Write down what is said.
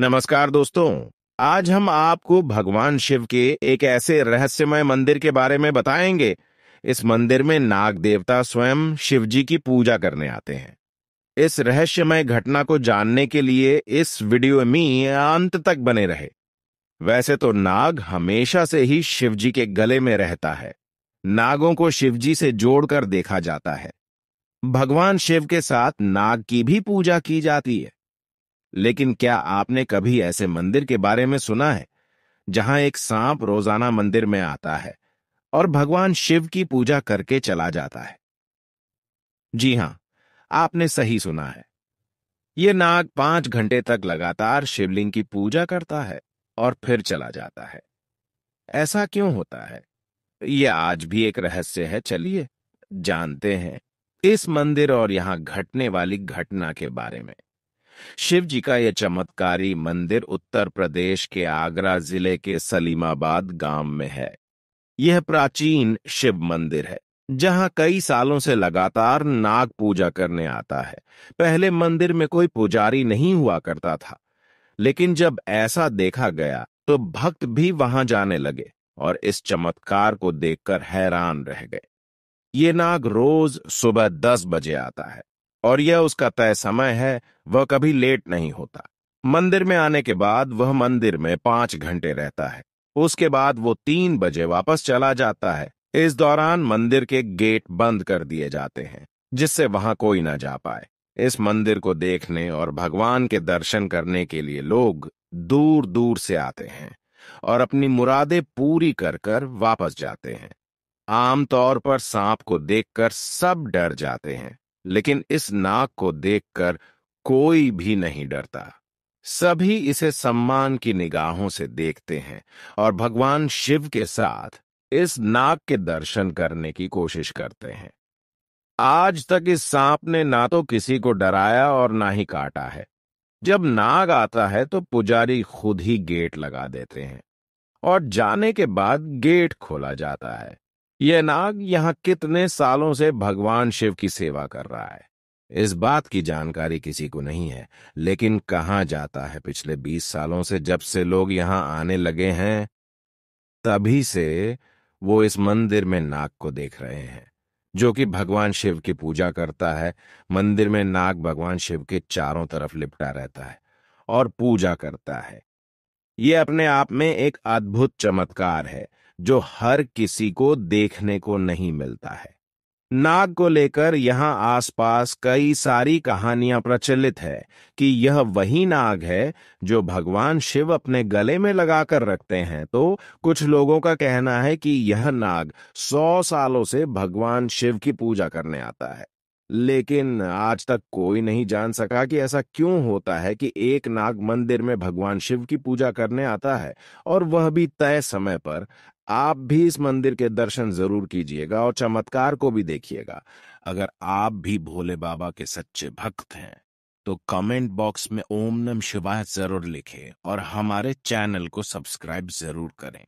नमस्कार दोस्तों। आज हम आपको भगवान शिव के एक ऐसे रहस्यमय मंदिर के बारे में बताएँगे। इस मंदिर में नाग देवता स्वयं शिव जी की पूजा करने आते हैं। इस रहस्यमय घटना को जानने के लिए इस वीडियो में अंत तक बने रहे। वैसे तो नाग हमेशा से ही शिव जी के गले में रहता है। नागों को शिव जी से जोड़कर देखा जाता है। भगवान शिव के साथ नाग की भी पूजा की जाती है। लेकिन क्या आपने कभी ऐसे मंदिर के बारे में सुना है, जहाँ एक सांप रोज़ाना मंदिर में आता है और भगवान शिव की पूजा करके चला जाता है? जी हाँ, आपने सही सुना है। यह नाग पाँच घंटे तक लगातार शिवलिंग की पूजा करता है और फिर चला जाता है। ऐसा क्यों होता है? यह आज भी एक रहस्य है, चलिए जानते हैं। इस मंदिर और यहाँ घटने वाली घटना के बारे में। शिव जी का यह चमत्कारी मंदिर उत्तर प्रदेश के आगरा ज़िले के सलीमाबाद गाँव में है। यह प्राचीन शिव मंदिर है, जहाँ कई सालों से लगातार नाग पूजा करने आता है। पहले मंदिर में कोई पुजारी नहीं हुआ करता था, लेकिन जब ऐसा देखा गया तो भक्त भी वहाँ जाने लगे और इस चमत्कार को देखकर हैरान रह गए। ये नाग रोज सुबह दस बजे आता है। और यह उसका तय समय है, वह कभी लेट नहीं होता। मंदिर में आने के बाद वह मंदिर में पाँच घंटे रहता है। उसके बाद वो तीन बजे वापस चला जाता है। इस दौरान मंदिर के गेट बंद कर दिए जाते हैं, जिससे वहाँ कोई ना जा पाए। इस मंदिर को देखने और भगवान के दर्शन करने के लिए लोग दूर दूर से आते हैं और अपनी मुरादें पूरी कर कर वापस जाते हैं। आमतौर पर सांप को देखकर सब डर जाते हैं। लेकिन इस नाक को देखकर कोई भी नहीं डरता। सभी इसे सम्मान की निगाहों से देखते हैं और भगवान शिव के साथ इस नाग के दर्शन करने की कोशिश करते हैं। आज तक इस सांप ने ना तो किसी को डराया और ना ही काटा है। जब नाग आता है तो पुजारी खुद ही गेट लगा देते हैं और जाने के बाद गेट खोला जाता है। यह नाग यहाँ कितने सालों से भगवान शिव की सेवा कर रहा है। इस बात की जानकारी किसी को नहीं है, लेकिन कहा जाता है पिछले बीस सालों से जब से लोग यहाँ आने लगे हैं, तभी से वो इस मंदिर में नाग को देख रहे हैं, जो कि भगवान शिव की पूजा करता है। मंदिर में नाग भगवान शिव के चारों तरफ़ लिपटा रहता है और पूजा करता है। ये अपने आप में एक अद्भुत चमत्कार है। जो हर किसी को देखने को नहीं मिलता है। नाग को लेकर यहाँ आसपास कई सारी कहानियाँ प्रचलित है कि यह वही नाग है जो भगवान शिव अपने गले में लगाकर रखते हैं। तो कुछ लोगों का कहना है कि यह नाग सौ सालों से भगवान शिव की पूजा करने आता है। लेकिन आज तक कोई नहीं जान सका कि ऐसा क्यों होता है कि एक नाग मंदिर में भगवान शिव की पूजा करने आता है और वह भी तय समय पर। आप भी इस मंदिर के दर्शन ज़रूर कीजिएगा और चमत्कार को भी देखिएगा। अगर आप भी भोले बाबा के सच्चे भक्त हैं तो कमेंट बॉक्स में ओम नम शिवाय ज़रूर लिखें और हमारे चैनल को सब्सक्राइब ज़रूर करें।